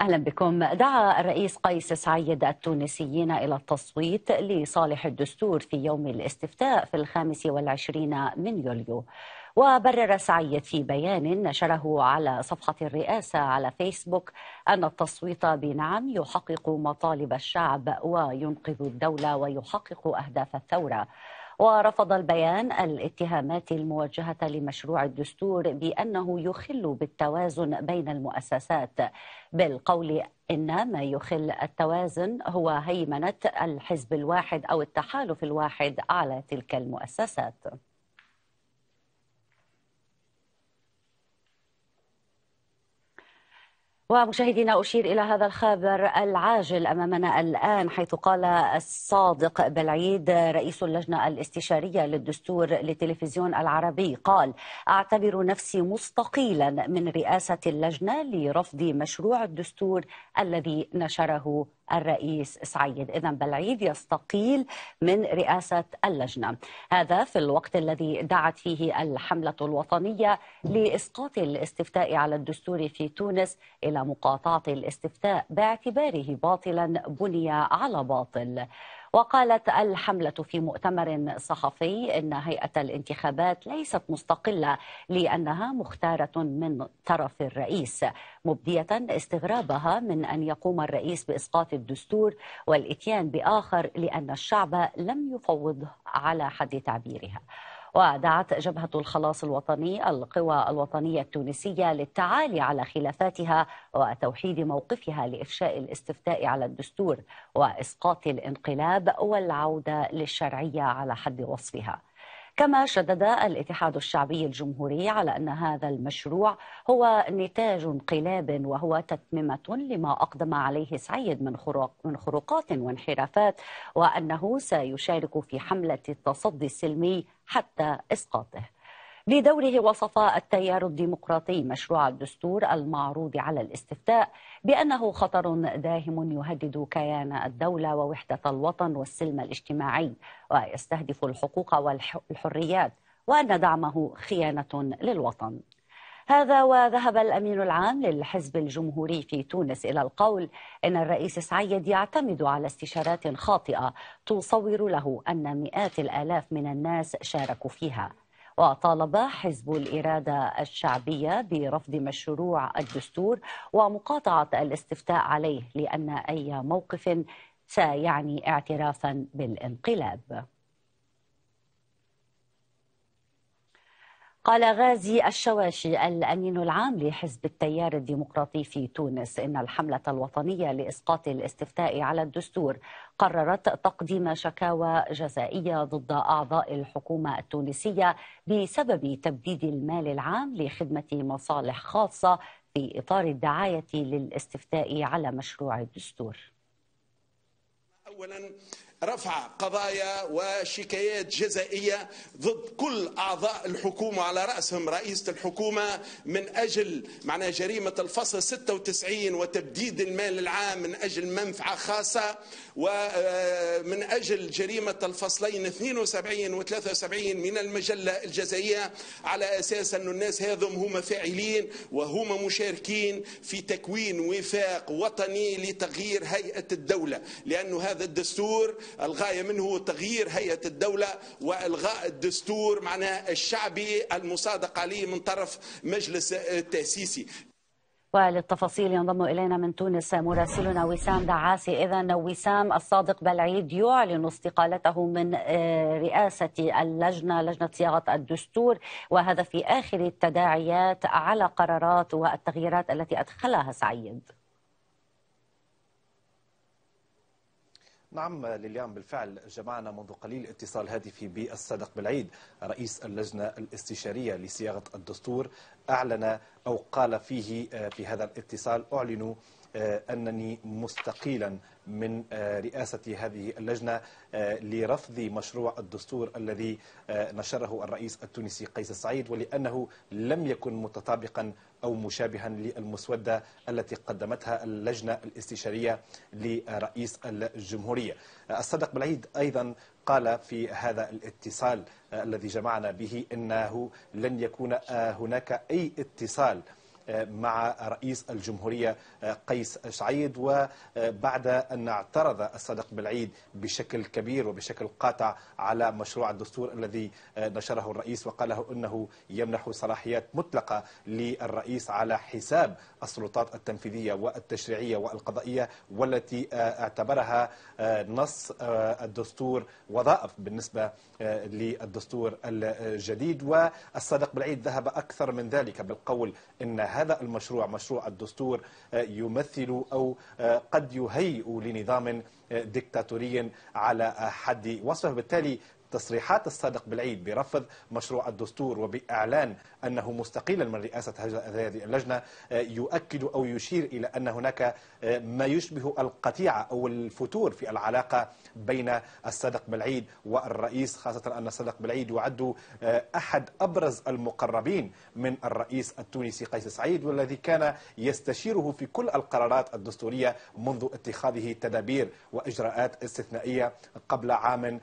أهلا بكم. دعا الرئيس قيس سعيد التونسيين إلى التصويت لصالح الدستور في يوم الاستفتاء في الخامس والعشرين من يوليو. وبرر سعيد في بيان نشره على صفحة الرئاسة على فيسبوك أن التصويت بنعم يحقق مطالب الشعب وينقذ الدولة ويحقق أهداف الثورة. ورفض البيان الاتهامات الموجهة لمشروع الدستور بأنه يخل بالتوازن بين المؤسسات. بالقول إن ما يخل التوازن هو هيمنة الحزب الواحد أو التحالف الواحد على تلك المؤسسات. ومشاهدينا أشير إلى هذا الخبر العاجل أمامنا الآن حيث قال الصادق بالعيد رئيس اللجنة الاستشارية للدستور للتلفزيون العربي قال أعتبر نفسي مستقيلا من رئاسة اللجنة لرفض مشروع الدستور الذي نشره الرئيس سعيد. إذا بلعيد يستقيل من رئاسة اللجنة. هذا في الوقت الذي دعت فيه الحملة الوطنية لإسقاط الاستفتاء على الدستور في تونس إلى مقاطعة الاستفتاء باعتباره باطلا بني على باطل. وقالت الحملة في مؤتمر صحفي إن هيئة الانتخابات ليست مستقلة لأنها مختارة من طرف الرئيس مبدية استغرابها من أن يقوم الرئيس بإسقاط الدستور والإتيان بآخر لأن الشعب لم يفوض على حد تعبيرها. ودعت جبهة الخلاص الوطني القوى الوطنية التونسية للتعالي على خلافاتها وتوحيد موقفها لإفشاء الاستفتاء على الدستور وإسقاط الانقلاب والعودة للشرعية على حد وصفها. كما شدد الاتحاد الشعبي الجمهوري على أن هذا المشروع هو نتاج انقلاب وهو تتممة لما أقدم عليه سعيد من من خروقات وانحرافات وأنه سيشارك في حملة التصدي السلمي حتى إسقاطه. بدوره وصف التيار الديمقراطي مشروع الدستور المعروض على الاستفتاء بأنه خطر داهم يهدد كيان الدولة ووحدة الوطن والسلم الاجتماعي ويستهدف الحقوق والحريات وأن دعمه خيانة للوطن. هذا وذهب الأمين العام للحزب الجمهوري في تونس إلى القول إن الرئيس سعيد يعتمد على استشارات خاطئة تصور له أن مئات الآلاف من الناس شاركوا فيها. وطالب حزب الإرادة الشعبية برفض مشروع الدستور ومقاطعة الاستفتاء عليه لأن أي موقف سيعني اعترافا بالانقلاب. قال غازي الشواشي الأمين العام لحزب التيار الديمقراطي في تونس إن الحملة الوطنية لإسقاط الاستفتاء على الدستور قررت تقديم شكاوى جزائية ضد أعضاء الحكومة التونسية بسبب تبديد المال العام لخدمة مصالح خاصة في إطار الدعاية للاستفتاء على مشروع الدستور. أولا رفع قضايا وشكايات جزائية ضد كل أعضاء الحكومة على رأسهم رئيسة الحكومة من أجل معنى جريمة الفصل 96 وتبديد المال العام من أجل منفعة خاصة ومن أجل جريمة الفصلين 72 و 73 من المجلة الجزائية على أساس أن الناس هذم هم فاعلين وهم مشاركين في تكوين وفاق وطني لتغيير هيئة الدولة. لأن هذا الدستور الغاية منه تغيير هيئة الدولة وإلغاء الدستور معناه الشعبي المصادق عليه من طرف مجلس التأسيسي وللتفاصيل ينضم إلينا من تونس مراسلنا وسام دعاسي. إذا وسام الصادق بالعيد يعلن استقالته من رئاسة اللجنة لجنة صياغة الدستور وهذا في آخر التداعيات على قرارات والتغييرات التي أدخلها سعيد. نعم لليام بالفعل جمعنا منذ قليل اتصال هاتفي بالصادق بالعيد. رئيس اللجنة الاستشارية لصياغة الدستور أعلن أو قال فيه في هذا الاتصال أعلن أنني مستقيلا من رئاسة هذه اللجنة لرفض مشروع الدستور الذي نشره الرئيس التونسي قيس سعيد ولأنه لم يكن متطابقا أو مشابها للمسودة التي قدمتها اللجنة الاستشارية لرئيس الجمهورية. الصدق بالعيد أيضا قال في هذا الاتصال الذي جمعنا به أنه لن يكون هناك أي اتصال مع رئيس الجمهورية قيس سعيد. وبعد أن اعترض الصادق بالعيد بشكل كبير وبشكل قاطع على مشروع الدستور الذي نشره الرئيس وقاله أنه يمنح صلاحيات مطلقة للرئيس على حساب السلطات التنفيذية والتشريعية والقضائية والتي اعتبرها نص الدستور وظائف بالنسبة للدستور الجديد. والصادق بالعيد ذهب أكثر من ذلك بالقول أن هذا المشروع مشروع الدستور يمثل أو قد يهيئ لنظام ديكتاتوري على حد وصفه. بالتالي تصريحات الصادق بالعيد برفض مشروع الدستور وبإعلان أنه مستقيلا من رئاسة هذه اللجنة يؤكد أو يشير إلى أن هناك ما يشبه القطيعة أو الفتور في العلاقة بين الصادق بالعيد والرئيس خاصة أن الصادق بالعيد يعد أحد أبرز المقربين من الرئيس التونسي قيس سعيد والذي كان يستشيره في كل القرارات الدستورية منذ اتخاذه تدابير وإجراءات استثنائية قبل عام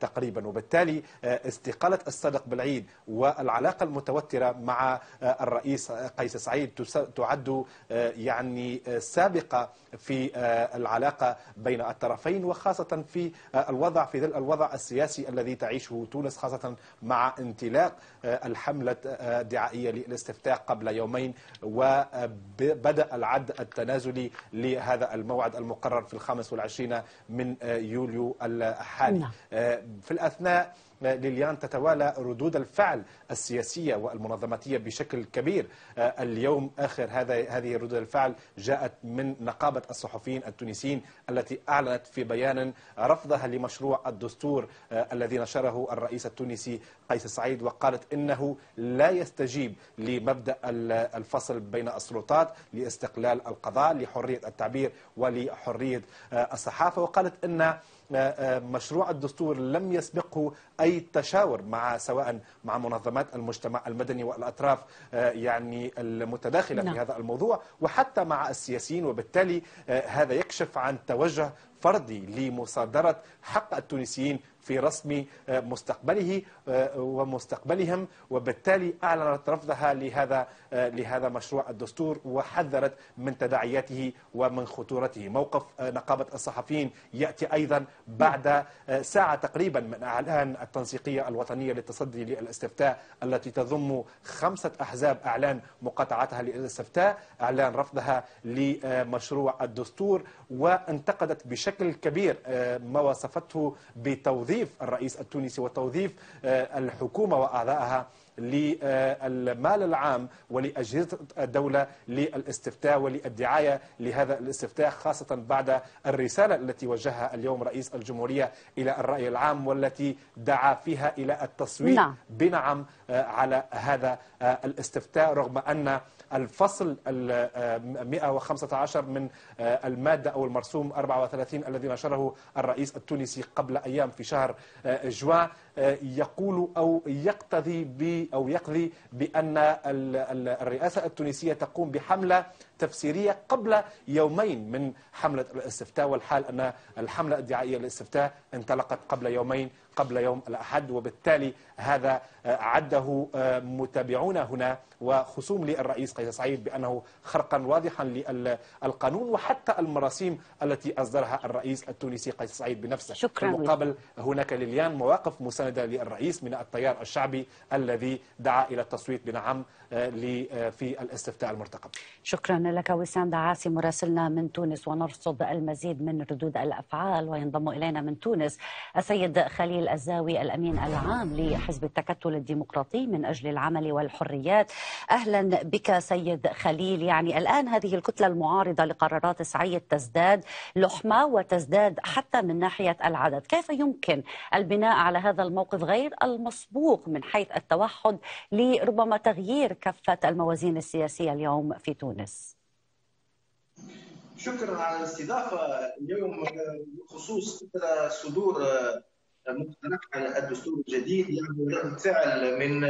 تقريبا وبالتالي استقالة الصادق بالعيد والعلاقة المتوترة مع الرئيس قيس سعيد تعد يعني سابقة في العلاقة بين الطرفين وخاصة في الوضع في ذل الوضع السياسي الذي تعيشه تونس خاصة مع انطلاق الحملة الدعائية للاستفتاء قبل يومين وبدأ العد التنازلي لهذا الموعد المقرر في الخامس والعشرين من يوليو الحالي في الأثناء ليليان تتوالى ردود الفعل السياسية والمنظماتية بشكل كبير. اليوم آخر هذا هذه ردود الفعل جاءت من نقابة الصحفيين التونسيين التي أعلنت في بيان رفضها لمشروع الدستور الذي نشره الرئيس التونسي قيس سعيد وقالت إنه لا يستجيب لمبدأ الفصل بين السلطات لاستقلال القضاء لحرية التعبير ولحرية الصحافة. وقالت إن مشروع الدستور لم يسبقه أي تشاور مع سواء مع منظمات المجتمع المدني والأطراف يعني المتداخلة نعم. في هذا الموضوع وحتى مع السياسيين وبالتالي هذا يكشف عن توجه فردي لمصادرة حق التونسيين في رسم مستقبله ومستقبلهم وبالتالي أعلنت رفضها لهذا لهذا مشروع الدستور وحذرت من تداعياته ومن خطورته. موقف نقابة الصحفيين يأتي أيضا بعد ساعة تقريبا من إعلان التنسيقية الوطنية للتصدي للاستفتاء التي تضم خمسة أحزاب أعلان مقاطعتها للاستفتاء. أعلان رفضها لمشروع الدستور وانتقدت بشكل كبير ما وصفته بتوظيف الرئيس التونسي وتوظيف الحكومة وأعضائها. للمال العام ولأجهزة الدولة للاستفتاء وللدعاية لهذا الاستفتاء خاصة بعد الرسالة التي وجهها اليوم رئيس الجمهورية إلى الرأي العام والتي دعا فيها إلى التصويت نعم. بنعم على هذا الاستفتاء رغم أن الفصل ال 115 من المادة أو المرسوم 34 الذي نشره الرئيس التونسي قبل أيام في شهر جوان يقول أو يقتضي ب أو يقضي بأن الرئاسة التونسية تقوم بحملة تفسيرية قبل يومين من حملة الاستفتاء والحال أن الحملة الدعائية للاستفتاء انطلقت قبل يومين قبل يوم الأحد وبالتالي هذا عده متابعون هنا وخصوم للرئيس قيس سعيد بأنه خرقا واضحا للقانون وحتى المراسيم التي أصدرها الرئيس التونسي قيس سعيد بنفسه. شكرا في المقابل هناك لليان مواقف مساندة للرئيس من التيار الشعبي الذي دعا إلى التصويت بنعم في الاستفتاء المرتقب. شكرا لك وسام دعاسي مراسلنا من تونس ونرصد المزيد من ردود الأفعال وينضم إلينا من تونس السيد خليل الزاوي الأمين العام لحزب التكتل الديمقراطي من أجل العمل والحريات. أهلا بك سيد خليل. يعني الآن هذه الكتلة المعارضة لقرارات سعيد تزداد لحمة وتزداد حتى من ناحية العدد. كيف يمكن البناء على هذا الموقف غير المسبوق من حيث التوحد لربما تغيير كافة الموازين السياسية اليوم في تونس. شكرا على الاستضافة اليوم بخصوص صدور مقترح الدستور الجديد يعني رد فعل من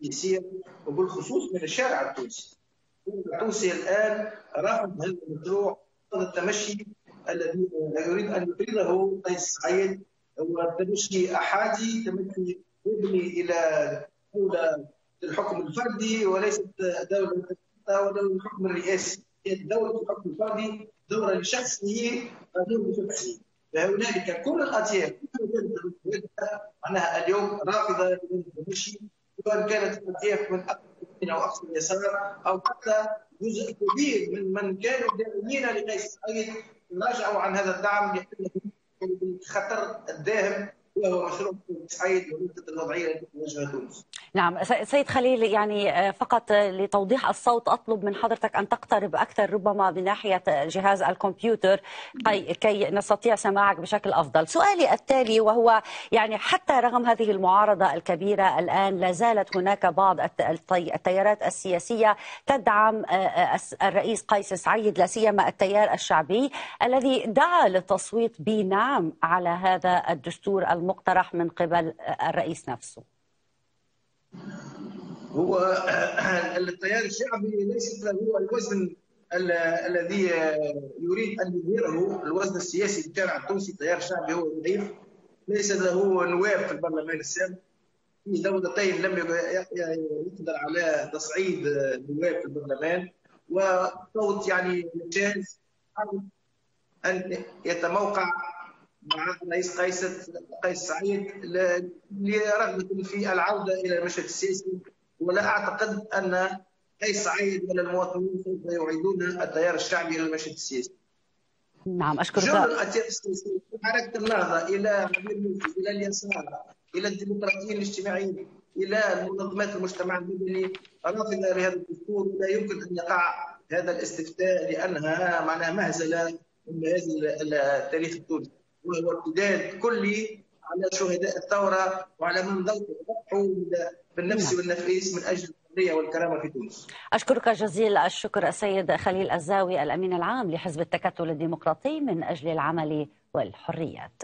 السياسية وبالخصوص من الشارع التونسي. التونسي الآن رافض هذا المشروع التمشي الذي يريد أن يفرضه قيس سعيد هو تمشي أحادي تمشي يبني إلى دولة الحكم الفردي وليست دولة ولا الحكم الرئاسي. هي دولة الحكم الفردي دوره لشخصه غير لشخصه فهنالك كل الاطياف معناها اليوم رافضة للمشي سواء كانت الاطياف من اقصى أو أقصى اليسار أو حتى جزء كبير من من كانوا داعمين لقيس سعيد رجعوا عن هذا الدعم لأنه الخطر الداهم. نعم سيد خليل يعني فقط لتوضيح الصوت أطلب من حضرتك أن تقترب أكثر ربما بناحيه جهاز الكمبيوتر كي نستطيع سماعك بشكل أفضل. سؤالي التالي وهو يعني حتى رغم هذه المعارضة الكبيرة الآن لا زالت هناك بعض التيارات السياسية تدعم الرئيس قيس سعيد لا سيما التيار الشعبي الذي دعا للتصويت بنعم على هذا الدستور المقترح من قبل الرئيس نفسه. هو التيار الشعبي ليس هو الوزن الذي يريد أن يظهره الوزن السياسي للشارع التونسي التيار الشعبي هو ضعيف ليس له نواب في البرلمان السابق. في دولتين لم يقدر على تصعيد نواب في البرلمان. وصوت يعني شاذ أن يتموقع مع الرئيس قيس قيس سعيد لرغبة في العودة إلى المشهد السياسي ولا أعتقد أن قيس سعيد ولا المواطنين سوف يعيدون التيار الشعبي إلى المشهد السياسي. نعم أشكرك. جمل التيار السياسي حركة النهضه إلى إلى اليسار إلى الديمقراطيين الاجتماعيين إلى منظمات المجتمع المدني رافضه لهذا الدستور ولا يمكن أن يقع هذا الاستفتاء لأنها معناها مهزلة من هذا التاريخ التونسي وهو ارتداد كلي على شهداء الثورة وعلى من ضحوا بالنفس والنفيس من أجل الحرية والكرامة في تونس. أشكرك جزيل الشكر السيد خليل الزاوي الأمين العام لحزب التكتل الديمقراطي من أجل العمل والحريات.